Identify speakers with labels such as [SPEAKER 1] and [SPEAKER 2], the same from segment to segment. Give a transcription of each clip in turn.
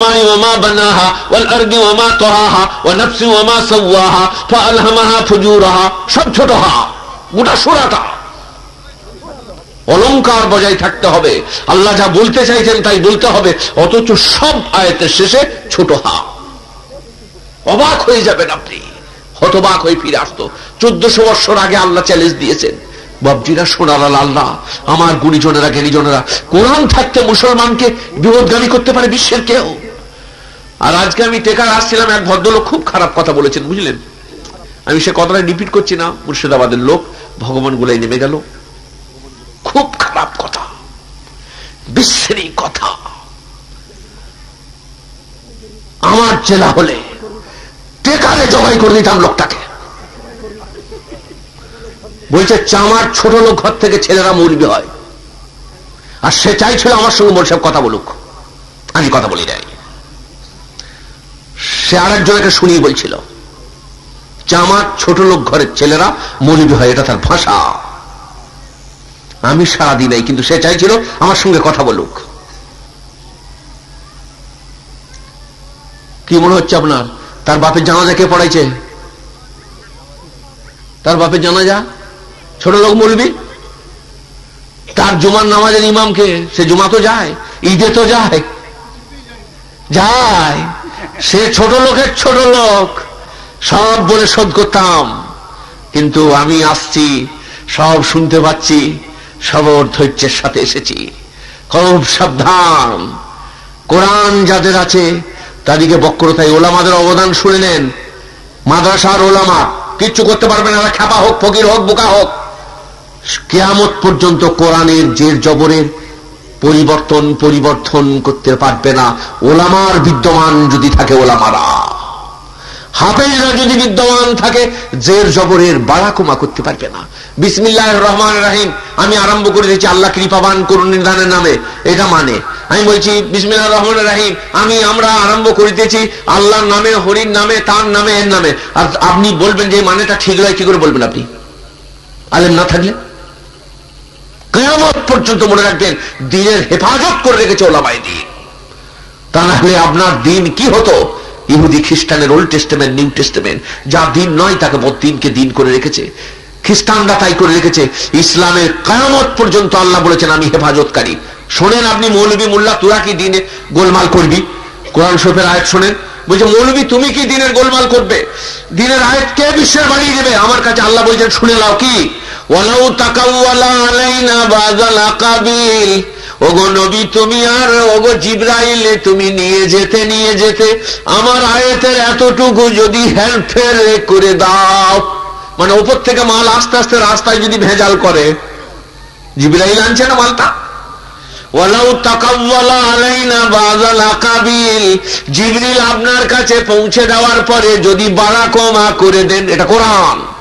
[SPEAKER 1] وما بناها والأرض وما طهاها ونفس وما سواها فألهمها فجورها সব ছোট হা গোটা সুরাটা অলঙ্কার বজায় থাকতে হবে আল্লাহ যা বলতে চাইছেন তাই বলতে হবে অথচ সব আয়তের শেষে ছোট হা অবাক হয়ে যাবেন আপনি হতবাক হয়ে ফিরে আসতো চোদ্দশো বৎসর আগে আল্লাহ চ্যালেঞ্জ দিয়েছেন বাবজিরা সোনার আল্লাহ আমার গুণীজনেরা জ্ঞানীজনেরা কোরআন থাকতে মুসলমানকে বিপদগামী করতে পারে বিশ্বের কেউ আর আজকে আমি টেকার আসছিলাম, এক ভদ্রলোক খুব খারাপ কথা বলেছেন, বুঝলেন? আমি সে কথাটা রিপিট করছি না, মুর্শিদাবাদের লোক ভগবান গুলাই নেমে গেল। খুব খারাপ কথা, বিশ্বেরই কথা। আমার জেলা হলে টেকারে জবাই করে দিতাম লোকটাকে। বলছে, চামার ছোট লোক ঘর থেকে ছেলেরা মরবি হয়। আর সে চাইছিল আমার সঙ্গে মোর কথা বলুক। আমি কথা বলি নাই। সে আরেকজনকে শুনিয়ে বলছিল চামার ছোট লোক ঘরের ছেলেরা মরিবি হয়, এটা তার ভাষা। আমি সারা দিই নাই, কিন্তু সে চাইছিল আমার সঙ্গে কথা বলুক। কি মনে হচ্ছে আপনার? তার বাপের জানাজা কে পড়াইছে? তার বাপের জানাজা? ছোট লোক মরবি? তার জুমার নামাজের ইমামকে সে জুমা তো যায় ঈদে তো যায় যায়। সে ছোট লোকের ছোট লোক। সব বলে শোধ করতাম। কিন্তু আমি আসছি, সব শুনতে পাচ্ছি সবর ধৈর্যের সাথে এসেছি। খুব সাবধান। কোরআন যাদের আছে, তাদেরকে বক্রতায় ওলামাদের অবদান শুনে নেন। মাদ্রাসার ওলামা, কিচ্ছু করতে পারবে না খ্যাপা হোক, ফকির হোক, বোকা হোক। কেয়ামত পর্যন্ত কোরআনের জের জবরের পরিবর্তন পরিবর্তন করতে পারবে না। ওলামার বিদ্যমান যদি থাকে ওলামারা। হাফেজরা যদি বিদ্যমান থাকে, জের জবরের বাড়া কমা করতে পারবে না। বিসমিল্লাহ রহমান রাহিম, আমি আরম্ভ করে দিয়েছি, আল্লাহ কৃপাবান করুন নির্ধানের নামে। এটা মানে। আমি বলছি বিসমিল্লাহ রহমান রাহিম, আমি আমরা আরম্ভ করিতেছি আল্লাহর নামে, হরির নামে, তার নামে, এর নামে। আর আপনি বলবেন যে মানেটা ঠিক নয়, কি করে বলবেন আপনি? আলেম না থাকলে? কেয়ামত পর্যন্ত মনে রাখবেন, দিনের হেফাজত করে রেখেছে ওলামাই দিন। তা না হলে আপনার দিন কি হতো? ইহুদি খ্রিস্টানের ওল্ড টেস্টেমেন্ট, নিউ টেস্টেমেন্ট, যা দিন নয়, তাকে দিনকে দিন করে রেখেছে। খ্রিস্টানরা তাই করে রেখেছে। ইসলামের কায়ামত পর্যন্ত আল্লাহ বলেছেন, আমি হেফাজতকারী। শোনেন আপনি মৌলবী মোল্লা, তোরা কি দিনে গোলমাল করবি? কোরআন শরীফের আয়াত শোনেন। বলছে, মৌলবী, তুমি কি দিনের গোলমাল করবে? দিনের আয়াত কে বিশ্বের বাড়িয়ে দেবে? আমার কাছে আল্লাহ বলছেন, শুনে লাও কি? ওয়ালাউ তাকাওয়ালা আলাইনা বাযাল আকাবিল। ওগো নবী, তুমি আর ওগো জিব্রাইলে তুমি নিয়ে যেতে নিয়ে যেতে। আমার আয়াতের এতটুকু যদি হেরফের করে দাও। মানে ওপর থেকে মাল আস্তে আস্তে রাস্তায় যদি ভেজাল করে। জিব্রাইল আনছে না মালটা? জিবরিল আপনার কাছে পৌঁছে দেওয়ার পরে যদি বাড়া কমা করে দেন, এটা কোরআন।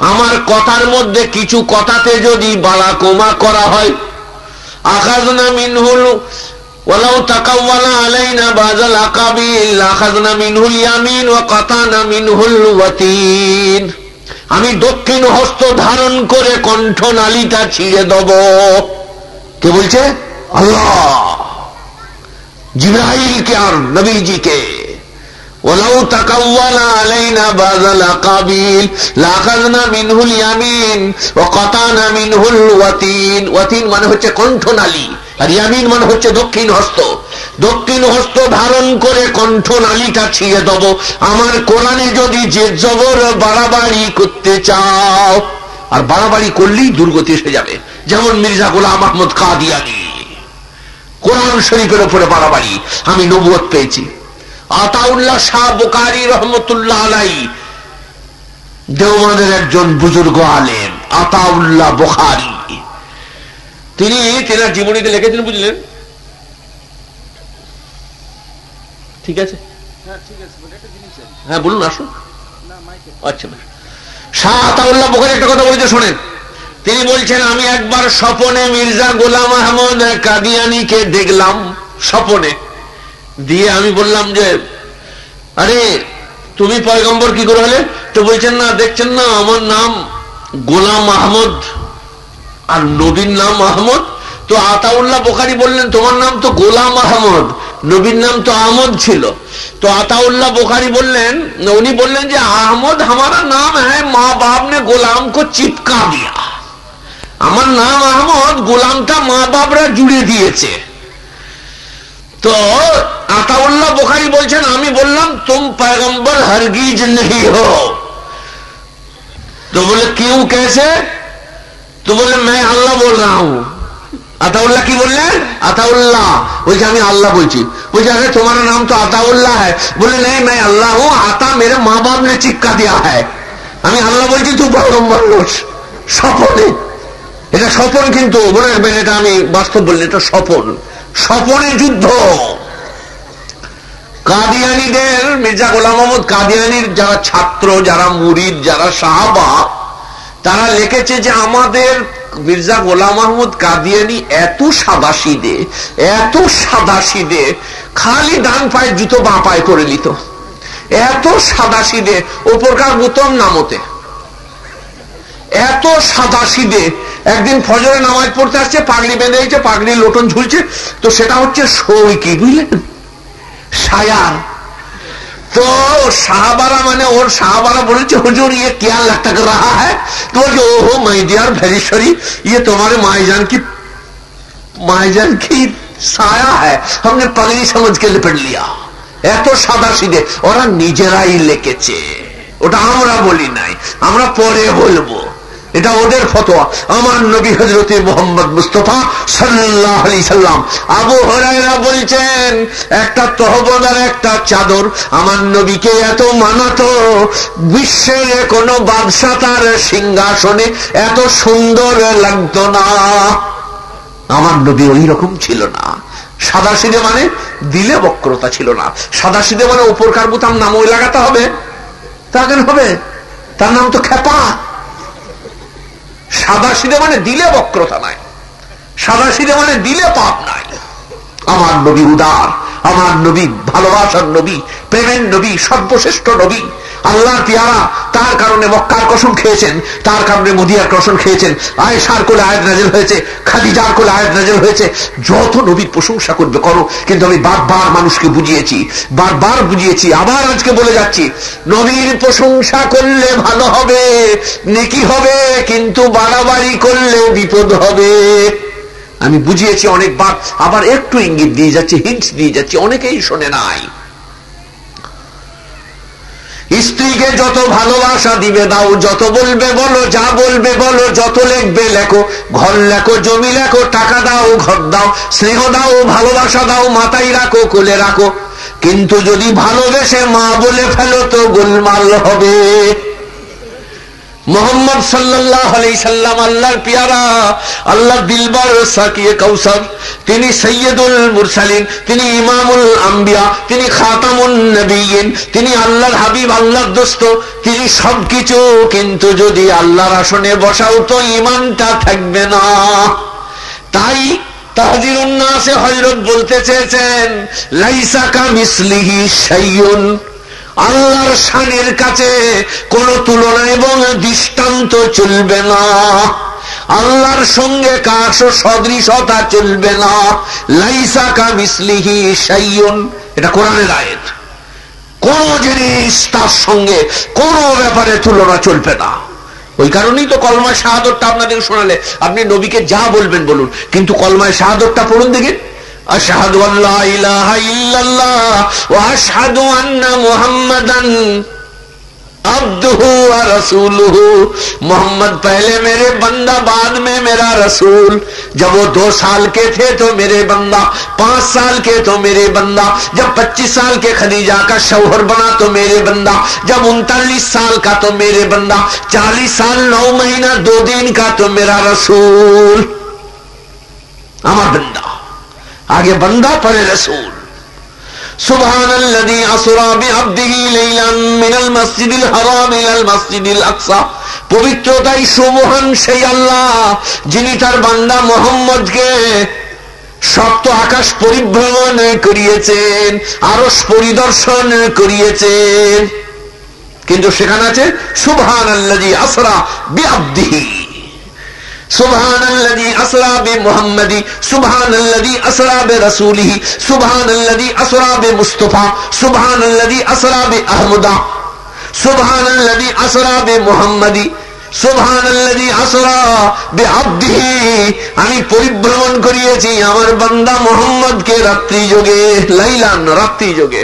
[SPEAKER 1] আমার কথার মধ্যে কিছু কথাতে যদি বাড়া কমা করা হয়, আখাযনা মিনহুল, ওয়ালাউ তাকাওয়ালা আলাইনা বাযাল আকাবিল, আখাযনা মিনহুল ইয়ামিন ওয়া কাতানা মিনহুল ওয়াতিন। আমি দক্ষিণ হস্ত ধারণ করে কণ্ঠ নালিটা ছিঁড়ে দেব। কে বলছে? আল্লাহ। জিব্রাইলকে আর নবীজিকে। ولو تقول علينا بعض الاقابيل لاخذنا منه اليمين وقطعنا منه الوتين وتين মানে হচ্ছে কণ্ঠনালী আর ইয়ামিন মানে হচ্ছে দক্ষিণ হস্ত দক্ষিণ হস্ত ধারণ করে কণ্ঠনালীটা ছিঁড়ে দেব আমার কোরআনে যদি যে জবর বাড়াবাড়ি করতে চাও আর বাড়াবাড়ি করলেই দুর্গতি এসে যাবে যেমন মির্জা গোলাম আহমদ কাদিয়ানি কোরআন শরীফের উপরে বাড়াবাড়ি আমি নবুয়ত পেয়েছি আতাউল্লাহ শাহ বুকারি রহমতুল্লাহ আলাই দেওমানের একজন বুজুর্গ আলেম আতাউল্লাহ বুখারি। তিনি তেনার জীবনীতে লিখেছেন বুঝলেন? ঠিক আছে? হ্যাঁ বলুন আসুন। আচ্ছা শাহ আতাউল্লাহ বুখারি একটা কথা বলছে শোনেন। তিনি বলছেন আমি একবার স্বপনে মির্জা গোলাম আহমদ কাদিয়ানিকে দেখলাম স্বপনে। দিয়ে আমি বললাম যে, আরে, তুমি পয়গম্বর কি করে হলে? তো বলছেন, না, দেখছেন না, আমার নাম গোলাম আহমদ আর নবীর নাম আহমদ। তো আতাউল্লাহ বোখারি বললেন, তোমার নাম তো গোলাম আহমদ, নবীর নাম তো আহমদ ছিল। তো আতাউল্লাহ বোখারি বললেন, উনি বললেন যে, আহমদ আমারা নাম হ্যাঁ মা বাপ নে গোলাম কো চিপকা দিয়া। আমার নাম আহমদ গোলামটা মা বাপরা জুড়ে দিয়েছে। তো আতাউল্লাহ বোখারি বলছেন আমি বললাম তুম पैगंबर हरगिज नहीं हो तो बोले क्यों कैसे तो बोले मैं अल्लाह बोल रहा हूं আতাউল্লাহ কি বললেন আতাউল্লাহ বলছে আমি আল্লাহ বলছি বলছে আরে তোমার নাম তো আতাউল্লাহ হ্যাঁ বলে নেই मैं अल्लाह हूं आता मेरे माँ बाप ने चिपका दिया है আমি আল্লাহ বলছি তুই পয়গম্বর স্বপনে এটা স্বপন কিন্তু মনে রাখবেন এটা আমি বাস্তব বললি এটা স্বপন স্বপনে যুদ্ধ কাদিয়ানিদের, মির্জা গোলাম মোহাম্মদ কাদিয়ানির যারা ছাত্র, যারা মুরিদ, যারা সাহাবা, তারা লিখেছে যে আমাদের মির্জা গোলাম মাহমুদ কাদিয়ানি এত সাদাসিদে এত সাদাসিদে, খালি ডান পায়ে জুতো বাঁ পায়ে করে নিত। এত সাদাসিদে, ওপরকার বোতম নামতে। এত সাদাসিদে, একদিন ফজরে নামাজ পড়তে আসছে, পাগড়ি বেঁধে দিয়েছে পাগড়ি লোটন ঝুলছে, তো সেটা হচ্ছে সই কি, বুঝলেন? সায়ার तो शाहबारा मैंने और शाहबारा बोले हुजूर ये क्या लटक रहा है तो जो ओहो मैदियार भैरेश्वरी ये तुम्हारे माईजान की माईजान की साया है हमने पगड़ी समझ के लिपट लिया এত সাদা সিধে ওরা নিজেরাই লেখেছে ওটা আমরা বলি নাই আমরা পরে বলবো এটা ওদের ফতোয়া। আমার নবী হজরতে মোহাম্মদ মুস্তফা সাল্লাহ আলি সাল্লাম। আবু হরাইরা বলছেন, একটা তহবদার একটা চাদর। আমার নবীকে এত মানাতো, বিশ্বের কোন বাদশা তার সিংহাসনে এত সুন্দর লাগত না। আমার নবী ওই রকম ছিল না। সাদা সিদে মানে দিলে বক্রতা ছিল না। সাদা সিদে মানে উপরকার বোতাম নাম ওই লাগাতে হবে। তা কেন হবে? তার নাম তো খেপা সাদা সিদে মানে দিলে বক্রতা নাই। সাদা সিদে মানে দিলে পাপ নাই। আমার নবী উদার, আমার নবী ভালোবাসার নবী, প্রেমের নবী, সর্বশ্রেষ্ঠ নবী আল্লাহ পিয়ারা তার কারণে মক্কার কসম খেয়েছেন, তার কারণে মদিয়ার কসম খেয়েছেন। আয়েশার কোলে আয়াত নাজেল হয়েছে, খাদিজার কোলে আয়াত নাজেল হয়েছে। যত নবীর প্রশংসা করবে করো, কিন্তু আমি বারবার মানুষকে বুঝিয়েছি, বারবার বুঝিয়েছি, আবার আজকে বলে যাচ্ছি, নবীর প্রশংসা করলে ভালো হবে, নেকি হবে, কিন্তু বাড়াবাড়ি করলে বিপদ হবে। আমি বুঝিয়েছি অনেকবার, আবার একটু ইঙ্গিত দিয়ে যাচ্ছি হিন্ট দিয়ে যাচ্ছি, অনেকেই শোনে নাই। স্ত্রীকে যত ভালোবাসা দিবে দাও, যত বলবে বলো, যা বলবে বলো, যত লেখবে লেখো। ঘর লেখো, জমি লেখো, টাকা দাও, ঘর দাও, স্নেহ দাও, ভালোবাসা দাও, মাথায় রাখো, কোলে রাখো। কিন্তু যদি ভালোবেসে মা বলে ফেলো, তো গোলমাল হবে। মোহাম্মদ সাল্লাহ আলি সাল্লাম, আল্লাহর পিয়ারা আল্লাহ দিলবার সাকিয়ে কৌসর তিনি সৈয়দুল মুরসালিন, তিনি ইমামুল আম্বিয়া, তিনি খাতামুন নবীন তিনি আল্লাহর হাবিব, আল্লাহর দোস্ত, তিনি সবকিছু। কিন্তু যদি আল্লাহর আসনে বসাও তো ইমানটা থাকবে না। তাই তাহাজির উন্নাসে হজরত বলতে চেয়েছেন, লাইসাকা মিসলিহি সাইয়ুন আল্লাহর শানের কাছে কোন তুলনা এবং দৃষ্টান্ত চলবে না। আল্লাহর সঙ্গে কাশ সদৃশতা চলবে না। লাইসা কামিসলিহি সাইয়ন এটা কোরআনের আয়াত। কোন জিনিস তার সঙ্গে কোন ব্যাপারে তুলনা চলবে না। ওই কারণেই তো কলমায় শাহাদতটা আপনাদের শোনালে। আপনি নবীকে যা বলবেন বলুন। কিন্তু কলমায় শাহাদতটা পড়ুন দেখে اشہد اللہ الہ الا اللہ واشہد ان محمدن عبدہ و رسولہ محمد پہلے میرے بندہ، بعد میں میرا رسول. جب وہ دو سال کے تھے تو میرے بندہ، پانچ سال کے تو میرے بندہ. جب پچیس سال کے خدیجہ کا شوہر بنا تو میرے بندہ. جب انتالیس سال کا تو میرے بندہ. چالیس سال، نو مہینہ، دو دن کا تو میرا رسول. ہمارا بندہ. आगे बंदा परे रसूल سبحان الذي اسرى بعبده ليلا من المسجد الحرام الى المسجد الاقصى পবিত্রতাই সুমহান সেই আল্লাহ যিনি তার বান্দা মোহাম্মদকে সপ্ত আকাশ পরিভ্রমণ করিয়েছেন আরস পরিদর্শন করিয়েছেন কিন্তু সেখানে আছে সুবহান আল্লাহ আসরা বিআব্দিহি سبحان الذي أسرى بمحمد سبحان الذي أسرى برسوله سبحان الذي أسرى بمصطفى سبحان الذي أسرى بأحمد سبحان الذي أسرى بمحمد سبحان الذي أسرى بعبده আমি পরিভ্রমণ করিয়েছি আমার বান্দা মোহাম্মদকে রাত্রি যোগে লাইলান রাত্রি যোগে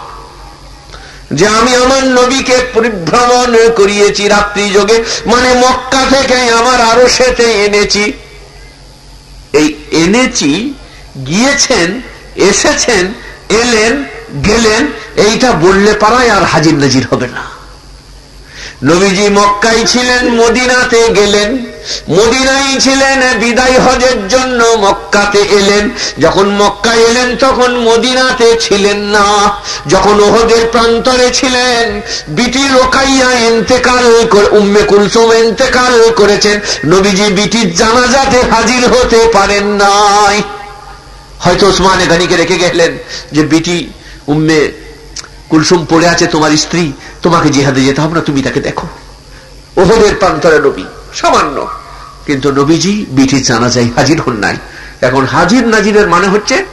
[SPEAKER 1] যে আমি আমার নবীকে পরিভ্রমণ করিয়েছি রাত্রি যোগে মানে মক্কা থেকে আমার আরও সেতে এনেছি। এই এনেছি, গিয়েছেন, এসেছেন, এলেন, গেলেন, এইটা বললে পারায় আর হাজির নাজির হবে না। নবীজি মক্কাই ছিলেন, মদিনাতে গেলেন। মদিনাই ছিলেন, বিদায় হজের জন্য মক্কাতে এলেন। যখন মক্কা এলেন, তখন মদিনাতে ছিলেন না। যখন ওহদের প্রান্তরে ছিলেন, বিটি রোকাইয়া এন্তেকাল উম্মে কুলসুম এন্তেকাল করেছেন। নবীজি বিটির জানাজাতে হাজির হতে পারেন নাই। হয়তো ওসমানে গানিকে রেখে গেলেন যে বিটি উম্মে কুলসুম পড়ে আছে তোমার স্ত্রী, তোমাকে জিহাদে যেতে হবে না, তুমি তাকে দেখো। ওহদের প্রান্তরে নবী, সামান্য। কিন্তু নবীজি বিটি জানা যায় হাজির হন নাই। এখন হাজির নাজিরের মানে হচ্ছে,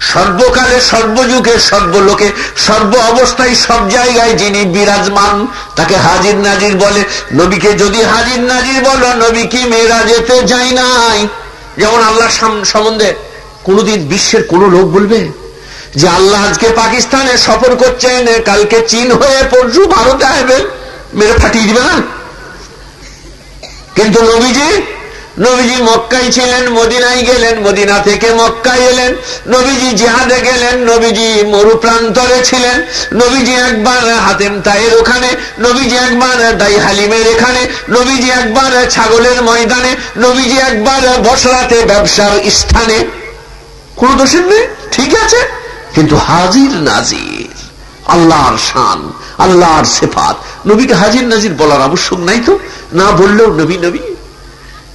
[SPEAKER 1] সর্বকালে, সর্বযুগে, সর্বলোকে, সর্ব অবস্থায়, সব জায়গায় যিনি বিরাজমান, তাকে হাজির নাজির বলে। নবীকে যদি হাজির নাজির বলো, নবী কি মেয়েরা যেতে যায় নাই? যেমন আল্লাহ সম্বন্ধে কোনদিন বিশ্বের কোন লোক বলবে যে আল্লাহ আজকে পাকিস্তানে সফর করছেন, কালকে চীন হয়ে পরশু ভারতে আসবেন, মেরে ফাটিয়ে দিবে না? কিন্তু নবীজি নবীজি মক্কায় ছিলেন, মদিনায় গেলেন, মদিনা থেকে মক্কায় এলেন, নবীজি জিহাদে গেলেন, নবীজি মরু প্রান্তরে ছিলেন, নবীজি একবার হাতেম তাইয়ের ওখানে, নবীজি একবার দাই হালিমের এখানে, নবীজি একবার ছাগলের ময়দানে, নবীজি একবার বসরাতে ব্যবসার স্থানে। কোন দোষের নেই? ঠিক আছে? কিন্তু হাজির নাজির, আল্লাহর শান, আল্লাহর সেফাত। নবীকে হাজির নাজির বলার আবশ্যক নাই তো? না বললেও নবী নবী।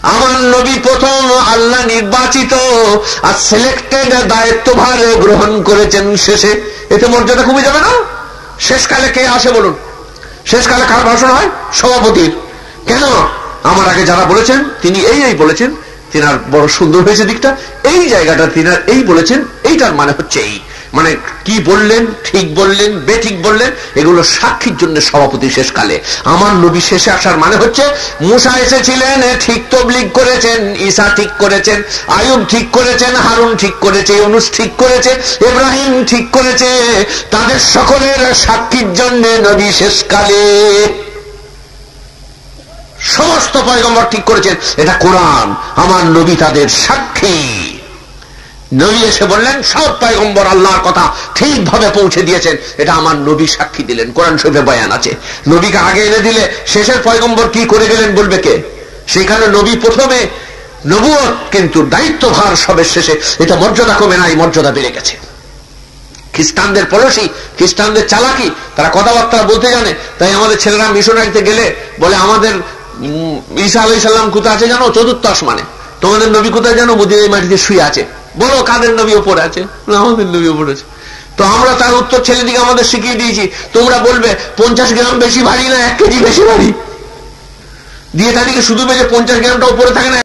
[SPEAKER 1] আমার নবী প্রথম আল্লাহ নির্বাচিত আর সিলেক্টেড দায়িত্বভার গ্রহণ করেছেন শেষে। এতে মর্যাদা কমে যাবে না? শেষকালে কে আসে বলুন? শেষকালে কার ভাষণ হয়? সভাপতির। কেন? আমার আগে যারা বলেছেন, তিনি এই এই বলেছেন, তিনার বড় সুন্দর হয়েছে দিকটা। এই জায়গাটা তিনার এই বলেছেন, এইটার মানে হচ্ছে এই। মানে কি বললেন, ঠিক বললেন, বেঠিক বললেন, এগুলো সাক্ষীর জন্য সভাপতি শেষকালে। আমার নবী শেষে আসার মানে হচ্ছে, মুসা এসেছিলেন ঠিক তবলিগ করেছেন, ঈসা ঠিক করেছেন, আয়ুব ঠিক করেছেন, হারুন ঠিক করেছে অনুষ ঠিক করেছে, ইব্রাহিম ঠিক করেছে। তাদের সকলের সাক্ষীর জন্য নবী শেষকালে সমস্ত পয়গম্বর ঠিক করেছেন। এটা কোরআন, আমার নবী তাদের সাক্ষী। নবী এসে বললেন, সব পয়গম্বর আল্লাহর কথা ঠিকভাবে পৌঁছে দিয়েছেন। এটা আমার নবী সাক্ষী দিলেন, কোরআন শরীফে বয়ান আছে। নবীকে আগে এনে দিলে শেষের পয়গম্বর কি করে গেলেন বলবে কে? সেখানে নবী প্রথমে নবুয় কিন্তু দায়িত্বভার সবের শেষে। এটা মর্যাদা কমে নাই মর্যাদা বেড়ে গেছে। খ্রিস্টানদের পলসি খ্রিস্টানদের চালাকি, তারা কথাবার্তা বলতে জানে। তাই আমাদের ছেলেরা মিশনারিতে গেলে বলে, আমাদের ঈসা আলাইসাল্লাম কোথায় আছে জানো? চতুর্থ আসমানে। তোমাদের নবী কোথায় জানো? মোদী মাটিতে শুয়ে আছে। বলো কাদের নবী ওপরে আছে? আমাদের নবী ওপরে আছে। তো আমরা তার উত্তর ছেলে দিকে আমাদের শিখিয়ে দিয়েছি। তোমরা বলবে, পঞ্চাশ গ্রাম বেশি ভারী না, এক কেজি বেশি ভারী? দিয়ে তাদেরকে শুধু বেজে পঞ্চাশ গ্রামটা উপরে থাকে না